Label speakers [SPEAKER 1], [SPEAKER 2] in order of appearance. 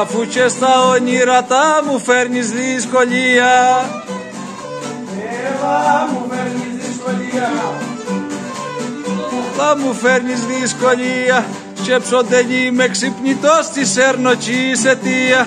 [SPEAKER 1] Αφού και στα όνειρα τα μου φέρνεις δυσκολία.
[SPEAKER 2] Εύα μου φέρνεις δυσκολία.
[SPEAKER 1] Θα μου φέρνεις δυσκολία. Σκέψονται με ξυπνητός της έρνω αιτία